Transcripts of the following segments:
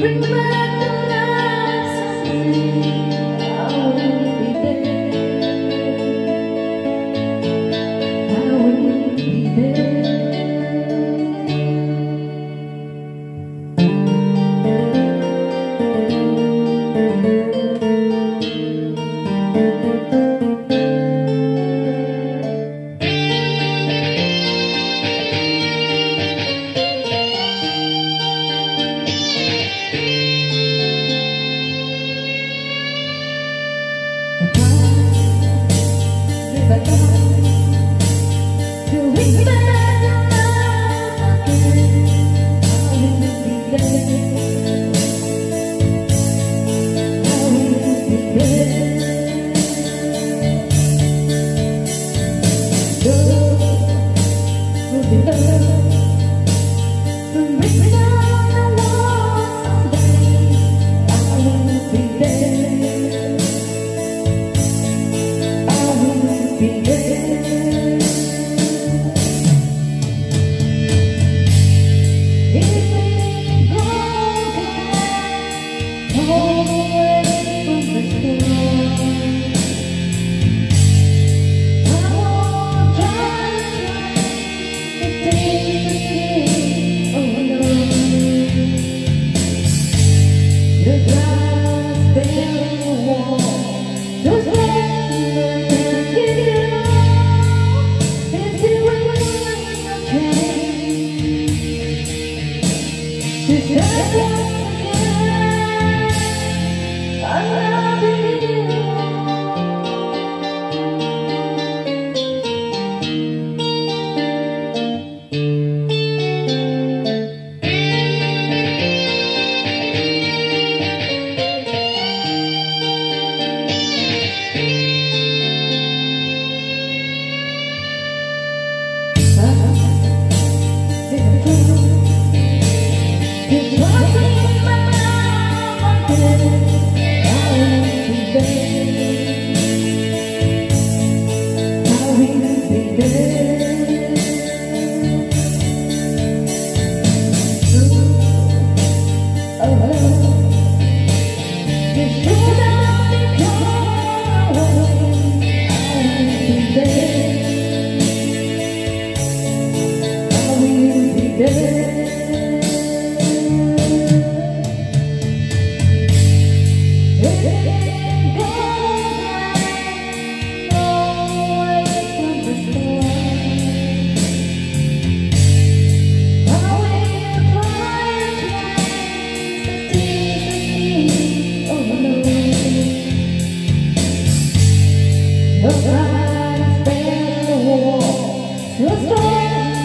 Bring back Bye. Let's go.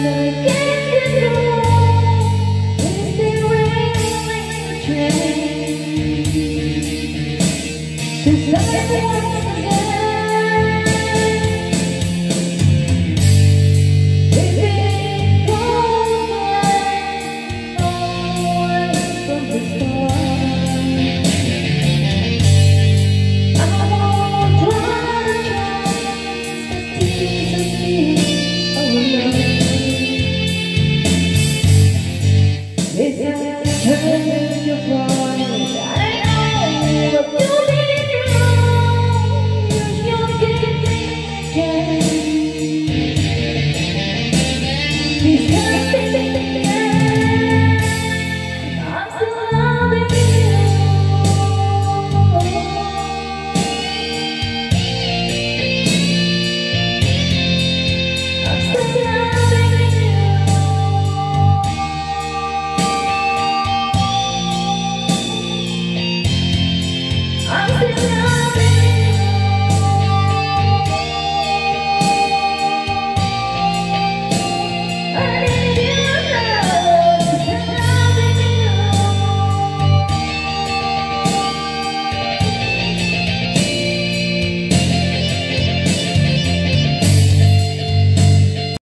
again.